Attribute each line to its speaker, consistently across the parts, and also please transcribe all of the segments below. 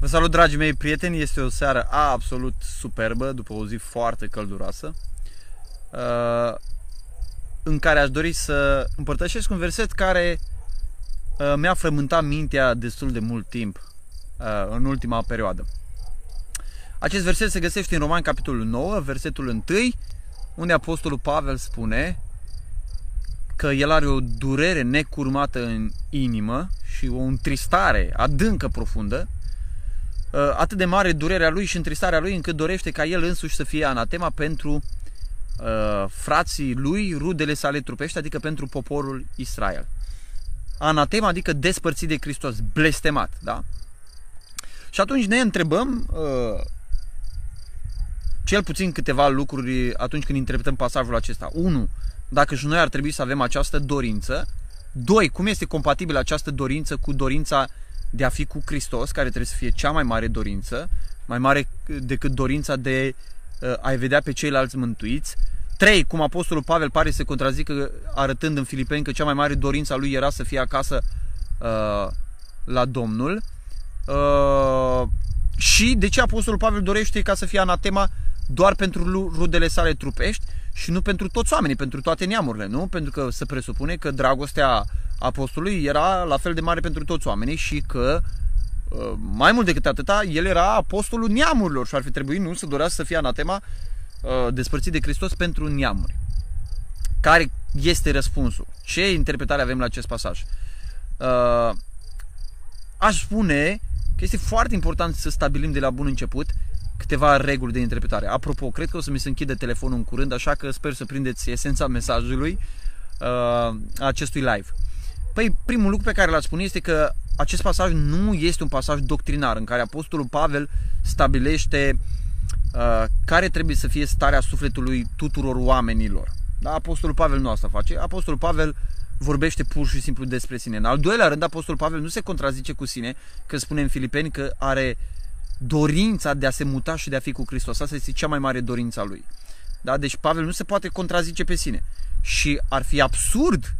Speaker 1: Vă salut, dragii mei prieteni, este o seară absolut superbă, după o zi foarte călduroasă, uh, în care aș dori să împărtășesc un verset care uh, mi-a frământat mintea destul de mult timp uh, în ultima perioadă. Acest verset se găsește în Roman, capitolul 9, versetul 1, unde Apostolul Pavel spune că el are o durere necurmată în inimă și o întristare adâncă, profundă, Uh, atât de mare durerea lui și întristarea lui încât dorește ca el însuși să fie anatema pentru uh, frații lui, rudele sale trupești, adică pentru poporul Israel. Anatema adică despărțit de Hristos, blestemat, da? Și atunci ne întrebăm uh, cel puțin câteva lucruri atunci când interpretăm pasajul acesta. 1. Dacă și noi ar trebui să avem această dorință. 2. Cum este compatibilă această dorință cu dorința de a fi cu Hristos, care trebuie să fie cea mai mare dorință, mai mare decât dorința de uh, a-i vedea pe ceilalți mântuiți. Trei, cum Apostolul Pavel pare să contrazică arătând în Filipeni că cea mai mare dorință a lui era să fie acasă uh, la Domnul. Uh, și de ce Apostolul Pavel dorește ca să fie anatema doar pentru rudele sale trupești și nu pentru toți oamenii, pentru toate neamurile, nu? Pentru că se presupune că dragostea apostolului era la fel de mare pentru toți oamenii și că uh, mai mult decât atâta, el era apostolul neamurilor și ar fi trebuit nu să dorească să fie anatema uh, despărțit de Hristos pentru neamuri. Care este răspunsul? Ce interpretare avem la acest pasaj? Uh, aș spune că este foarte important să stabilim de la bun început câteva reguli de interpretare. Apropo, cred că o să mi se închide telefonul în curând, așa că sper să prindeți esența mesajului uh, acestui live. Păi, primul lucru pe care l-aș spune este că acest pasaj nu este un pasaj doctrinar în care Apostolul Pavel stabilește uh, care trebuie să fie starea sufletului tuturor oamenilor. Da? Apostolul Pavel nu asta face. Apostolul Pavel vorbește pur și simplu despre sine. În al doilea rând, Apostolul Pavel nu se contrazice cu sine că spune în Filipeni că are dorința de a se muta și de a fi cu Hristos. Asta este cea mai mare dorință a lui. Da? Deci Pavel nu se poate contrazice pe sine. Și ar fi absurd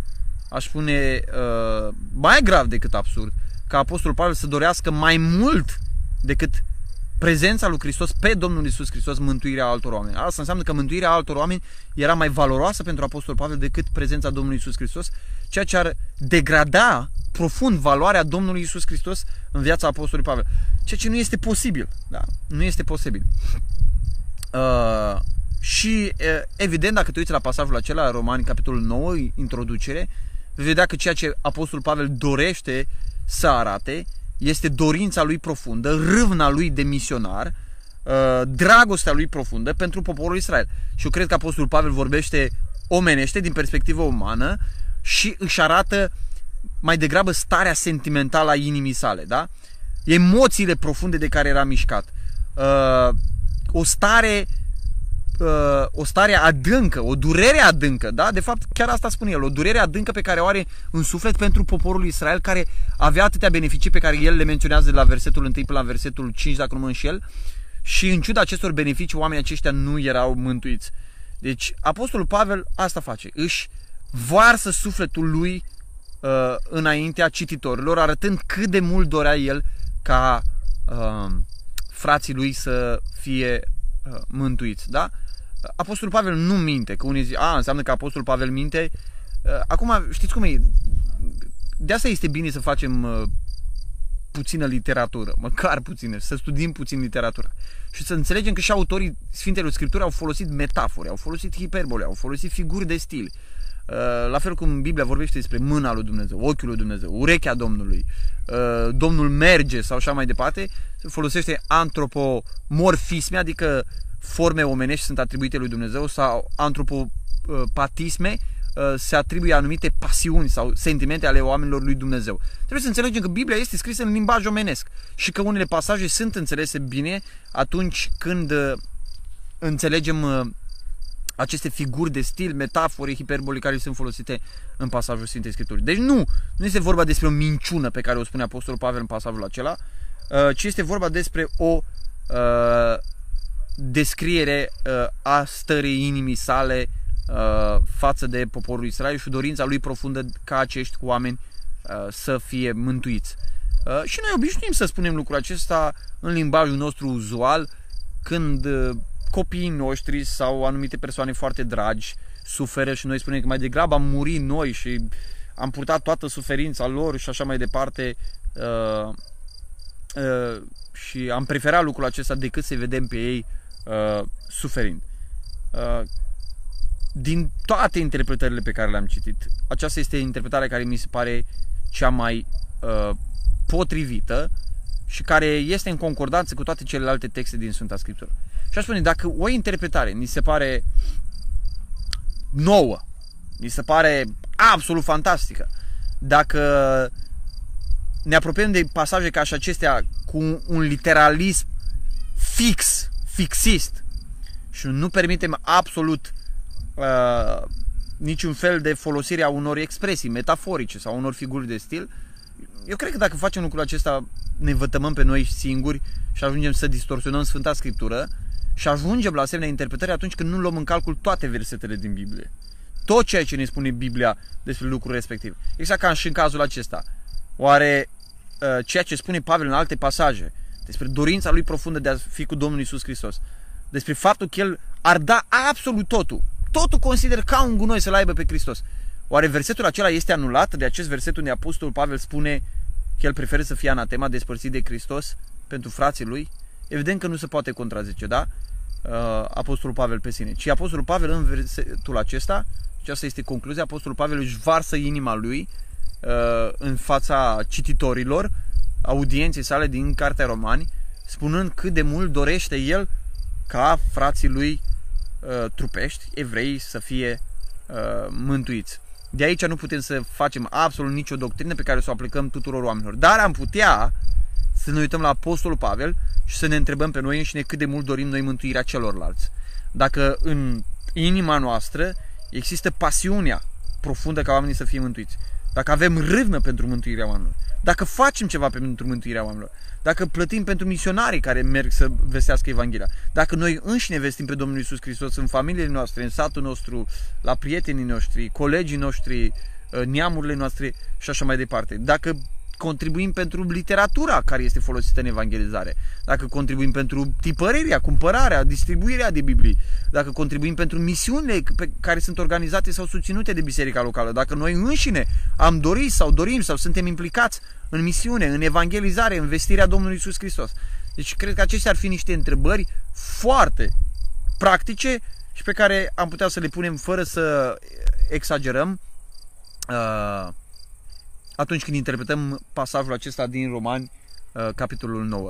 Speaker 1: aș spune, uh, mai grav decât absurd, ca Apostolul Pavel să dorească mai mult decât prezența lui Hristos pe Domnul Isus Hristos, mântuirea altor oameni. Asta înseamnă că mântuirea altor oameni era mai valoroasă pentru Apostolul Pavel decât prezența Domnului Isus Hristos, ceea ce ar degrada profund valoarea Domnului Isus Hristos în viața Apostolului Pavel. Ceea ce nu este posibil. Da? Nu este posibil. Uh, și uh, evident, dacă te uiți la pasajul acela, Romani, capitolul 9, introducere, uh, vei vedea că ceea ce Apostolul Pavel dorește să arate este dorința lui profundă, râvna lui de misionar, uh, dragostea lui profundă pentru poporul Israel. Și eu cred că Apostolul Pavel vorbește omenește din perspectivă umană și își arată mai degrabă starea sentimentală a inimii sale, da? Emoțiile profunde de care era mișcat. Uh, o stare uh, o stare adâncă, o durere adâncă, da? De fapt, chiar asta spune el, o durere adâncă pe care o are în suflet pentru poporul Israel, care avea atâtea beneficii pe care el le menționează de la versetul 1 până la versetul 5, dacă nu mă înșel, și în ciuda acestor beneficii, oamenii aceștia nu erau mântuiți. Deci, Apostolul Pavel asta face, își varsă sufletul lui uh, înaintea cititorilor, arătând cât de mult dorea el ca uh, frații lui să fie uh, mântuiți, da? Apostolul Pavel nu minte, că unii zic, a, înseamnă că Apostolul Pavel minte. Uh, acum, știți cum e? De asta este bine să facem uh, puțină literatură, măcar puțină, să studiem puțin literatura. Și să înțelegem că și autorii Sfintelor Scripturi au folosit metafore, au folosit hiperbole, au folosit figuri de stil. Uh, la fel cum Biblia vorbește despre mâna lui Dumnezeu, ochiul lui Dumnezeu, urechea Domnului, Domnul merge sau așa mai departe, se folosește antropomorfisme, adică forme omenești sunt atribuite lui Dumnezeu sau antropopatisme uh, se atribuie anumite pasiuni sau sentimente ale oamenilor lui Dumnezeu. Trebuie să înțelegem că Biblia este scrisă în limbaj omenesc și că unele pasaje sunt înțelese bine atunci când uh, înțelegem uh, aceste figuri de stil, metafore, hiperbole care sunt folosite în pasajul Sfintei Scripturii. Deci nu, nu este vorba despre o minciună pe care o spune Apostolul Pavel în pasajul acela, ci este vorba despre o descriere uh, a stării inimii sale uh, față de poporul Israel și dorința lui profundă ca acești oameni uh, să fie mântuiți. Uh, și noi obișnuim să spunem lucrul acesta în limbajul nostru uzual când uh, copiii noștri sau anumite persoane foarte dragi suferă și noi spunem că mai degrabă am murit noi și am purtat toată suferința lor și așa mai departe uh, uh, și am preferat lucrul acesta decât să vedem pe ei uh, suferind. Uh, din toate interpretările pe care le-am citit, aceasta este interpretarea care mi se pare cea mai uh, potrivită și care este în concordanță cu toate celelalte texte din Sfânta Scriptură. Și aș spune, dacă o interpretare ni se pare nouă, ni se pare absolut fantastică, dacă ne apropiem de pasaje ca și acestea cu un literalism fix, fixist și nu permitem absolut uh, niciun fel de folosire a unor expresii metaforice sau unor figuri de stil, eu cred că dacă facem lucrul acesta, ne vătămăm pe noi singuri și ajungem să distorsionăm Sfânta Scriptură și ajungem la asemenea interpretări atunci când nu luăm în calcul toate versetele din Biblie. Tot ceea ce ne spune Biblia despre lucrul respectiv. Exact ca și în cazul acesta. Oare uh, ceea ce spune Pavel în alte pasaje despre dorința lui profundă de a fi cu Domnul Isus Hristos, despre faptul că el ar da absolut totul, totul consider ca un gunoi să-l aibă pe Hristos. Oare versetul acela este anulat de acest verset unde Apostolul Pavel spune că el preferă să fie anatema despărțit de Hristos pentru frații lui? Evident că nu se poate contrazice, da? Uh, Apostolul Pavel pe sine. Ci Apostolul Pavel în versetul acesta, aceasta este concluzia, Apostolul Pavel își varsă inima lui uh, în fața cititorilor, audienței sale din Cartea Romani, spunând cât de mult dorește el ca frații lui uh, trupești, evrei, să fie uh, mântuiți. De aici nu putem să facem absolut nicio doctrină pe care să o aplicăm tuturor oamenilor. Dar am putea să ne uităm la Apostolul Pavel și să ne întrebăm pe noi înșine cât de mult dorim noi mântuirea celorlalți. Dacă în inima noastră există pasiunea profundă ca oamenii să fie mântuiți. Dacă avem râvnă pentru mântuirea oamenilor. Dacă facem ceva pentru mântuirea oamenilor. Dacă plătim pentru misionarii care merg să vestească Evanghelia, dacă noi înșine vestim pe Domnul Isus Hristos în familiile noastre, în satul nostru, la prietenii noștri, colegii noștri, uh, neamurile noastre și așa mai departe, dacă contribuim pentru literatura care este folosită în evangelizare, dacă contribuim pentru tipărirea, cumpărarea, distribuirea de Biblii, dacă contribuim pentru misiunile pe care sunt organizate sau susținute de biserica locală, dacă noi înșine am dorit sau dorim sau suntem implicați în misiune, în evangelizare, în vestirea Domnului Isus Hristos. Deci cred că acestea ar fi niște întrebări foarte practice și pe care am putea să le punem fără să exagerăm. Uh, atunci când interpretăm pasajul acesta din Romani, uh, capitolul 9.